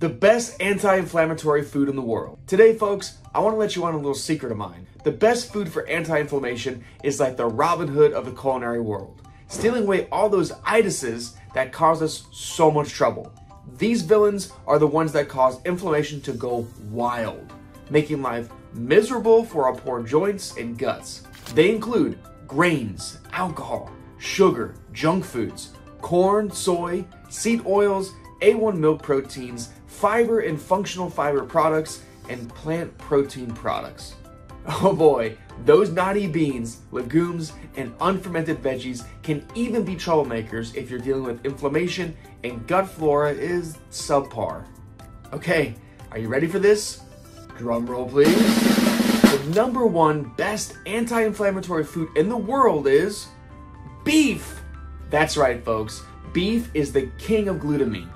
the best anti-inflammatory food in the world. Today, folks, I want to let you on a little secret of mine. The best food for anti-inflammation is like the Robin Hood of the culinary world, stealing away all those itises that cause us so much trouble. These villains are the ones that cause inflammation to go wild, making life miserable for our poor joints and guts. They include grains, alcohol, sugar, junk foods, corn, soy, seed oils, A1 milk proteins, fiber and functional fiber products, and plant protein products. Oh boy, those naughty beans, legumes, and unfermented veggies can even be troublemakers if you're dealing with inflammation and gut flora is subpar. Okay, are you ready for this? Drum roll, please. The number one best anti inflammatory food in the world is beef. That's right, folks. Beef is the king of glutamine.